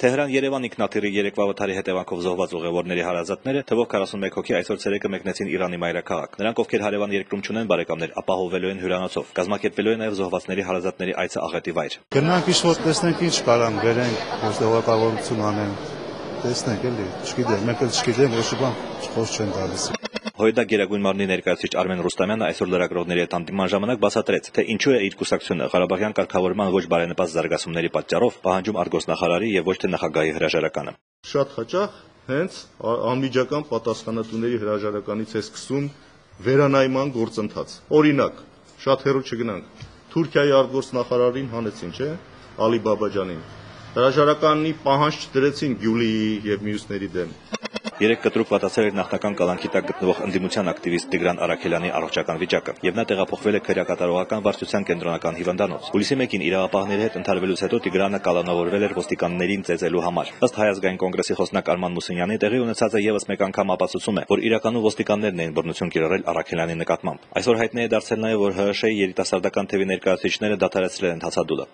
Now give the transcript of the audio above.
Թեհրան-Երևան ինքնաթիռի երեկվա վթարի հետևանքով զոհված ուղևորների հարազատները թվով 41 հոգի այսօր ցերեկը մեկնեցին Իրանի մայրաքաղաք։ Նրանք, ովքեր հարևան երկրում չունեն բարեկամներ, ապահովվելու են հյուրանոցով։ Կազմակերպվելու է նաև զոհվածների հարազատների այցը աղետի վայր։ Գնանք ինչ-որ տեսնենք ինչ կարան բերենք, որ դեղակավորություն անեն։ Տեսնենք էլի, չգիտեմ, մենք էլ չգիտեմ, ոչ բան խոս չեն տալիս։ ՀՅԴ Գերագույն մարմնի ներկայացուցիչ Արմեն Ռուստամյանը այսօր լրագրողների հետ հանդիպման ժամանակ բացատրեց, թե ինչու է իր կուսակցությունը Ղարաբաղյան կարգավորման ոչ բարենպաստ զարգացումների պատճառով պահանջում արտգոսնախարարի եւ ոչ թե նախագահի հրաժարականը։ Շատ հաճախ հենց անմիջական պատասխանատուների հրաժարականից է սկսում վերանայման գործընթաց։ Օրինակ, շատ հեռու չգնանք։ Թուրքիայի արտգործնախարարին հանեցին, չէ՞, Ալի Բաբաջանին։ Հրաժարականի պահանջ չդրեցին Գյուլիի եւ մյուսների դեմ։ Երեք կտրուկ պատասել էր նախնական կալանքի տակ գտնվող ընդդիմության ակտիվիստ Տիգրան Արաքելյանի առողջական վիճակը, եւ նա տեղափոխվել է քրեակատարողական վարչության կենտրոնական հիվանդանոց։ Հուլիսի 1-ին իրավապահների հետ ընթարվելուց հետո Տիգրանը կալանավորվել էր ոստիկաններին ծեծելու համար։ Ըստ Հայ ազգային կոնգրեսի խոսնակ Արման Մուսինյանի տեղի ունեցածը եւս մեկ անգամ ապացուցում է, որ իրականում ոստիկաններն էին բռնություն կիրառել Արաքելյանի նկատմամբ։ Այսօր հայտնի է դարձել նաեւ, որ ՀՀՇ-ի երիտասարդական թևի ներկայացուցիչները դադարեցրել են հացադուլը։